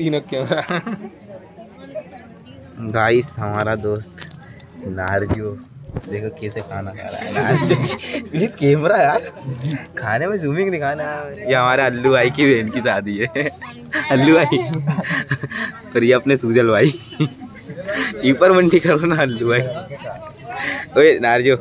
तीनों camera guys हमारा दोस्त नारजो देखो कैसे खाना खा रहा है। नारजो प्लीज़ कैमरा यार। खाने में जूमिंग दिखाना ये हमारे अल्लू भाई की बहन की शादी है। अल्लू भाई। और ये अपने सूजल भाई। ईपर मंडी करो ना अल्लू भाई। ओए नारजो